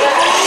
Yeah.